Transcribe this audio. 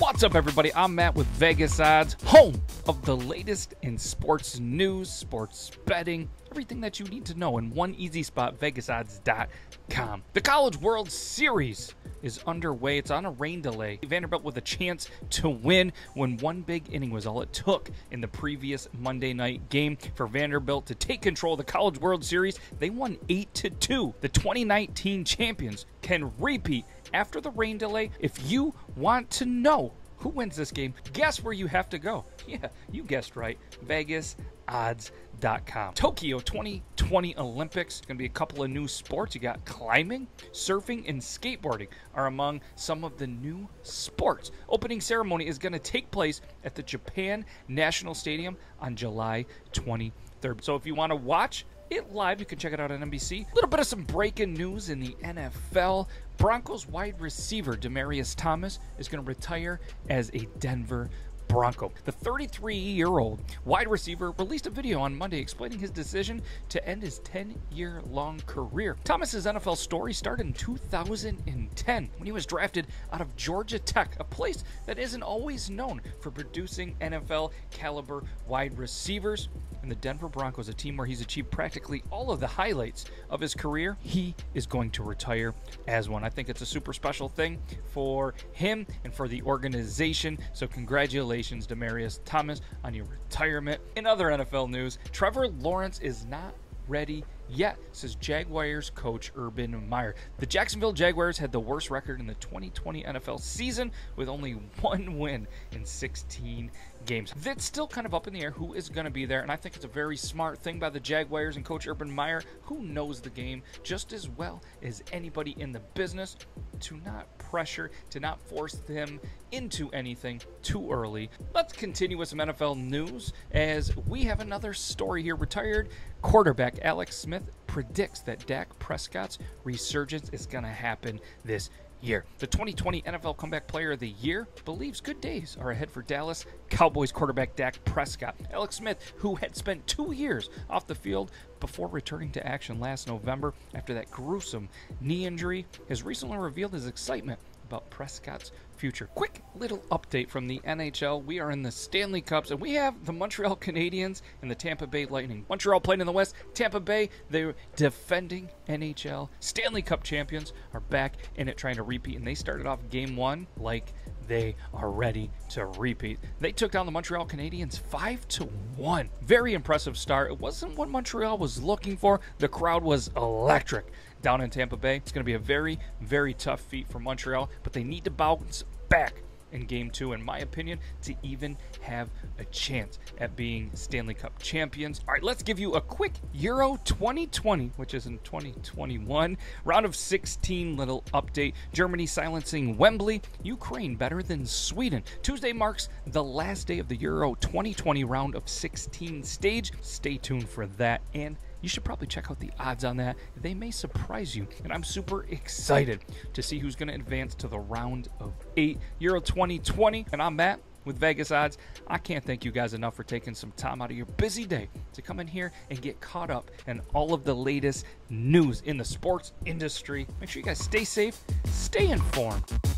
What's up, everybody? I'm Matt with Vegas Odds, home of the latest in sports news, sports betting, everything that you need to know in one easy spot, vegasodds.com. The College World Series is underway. It's on a rain delay. Vanderbilt with a chance to win when one big inning was all it took in the previous Monday night game for Vanderbilt to take control of the College World Series. They won 8 to 2. The 2019 champions can repeat after the rain delay. If you want to know who wins this game, guess where you have to go. Yeah, you guessed right. VegasOdds.com. Tokyo 2020 Olympics. Going to be a couple of new sports. You got climbing, surfing, and skateboarding are among some of the new sports. Opening ceremony is going to take place at the Japan National Stadium on July 23rd. So if you want to watch, it live. You can check it out on NBC. A little bit of some breaking news in the NFL. Broncos wide receiver Demaryius Thomas is going to retire as a Denver Bronco. The 33 year old wide receiver released a video on Monday explaining his decision to end his 10 year long career. Thomas's NFL story started in 2010 when he was drafted out of Georgia Tech, a place that isn't always known for producing NFL caliber wide receivers. And the Denver Broncos, a team where he's achieved practically all of the highlights of his career, he is going to retire as one. I think it's a super special thing for him and for the organization. So, congratulations Demaryius Thomas, on your retirement. In other NFL news, Trevor Lawrence is not ready yet, says Jaguars coach Urban Meyer. The Jacksonville Jaguars had the worst record in the 2020 NFL season with only one win in 16 games. That's still kind of up in the air who is going to be there, and I think it's a very smart thing by the Jaguars and coach Urban Meyer, who knows the game just as well as anybody in the business, to not pressure, to not force them into anything too early. Let's continue with some NFL news as we have another story here. Retired quarterback Alex Smith predicts that Dak Prescott's resurgence is going to happen this year. The 2020 NFL Comeback Player of the Year believes good days are ahead for Dallas Cowboys quarterback Dak Prescott. Alex Smith, who had spent two years off the field before returning to action last November after that gruesome knee injury, has recently revealed his excitement about Prescott's future. Quick little update from the NHL. We are in the Stanley Cups and we have the Montreal Canadiens and the Tampa Bay Lightning. Montreal playing in the West, Tampa Bay, they're defending NHL Stanley Cup champions, are back in it trying to repeat. And they started off game one like they are ready to repeat. They took down the Montreal Canadiens 5 to 1. Very impressive start. It wasn't what Montreal was looking for. The crowd was electric down in Tampa Bay. It's going to be a very, very tough feat for Montreal, but they need to bounce back in game two, in my opinion, to even have a chance at being Stanley Cup champions. All right, let's give you a quick Euro 2020, which is in 2021, round of 16 little update. Germany silencing Wembley, Ukraine better than Sweden. Tuesday marks the last day of the Euro 2020 round of 16 stage. Stay tuned for that and you should probably check out the odds on that. They may surprise you, and I'm super excited to see who's going to advance to the round of eight. Euro 2020, and I'm Matt with Vegas Odds. I can't thank you guys enough for taking some time out of your busy day to come in here and get caught up in all of the latest news in the sports industry. Make sure you guys stay safe, stay informed.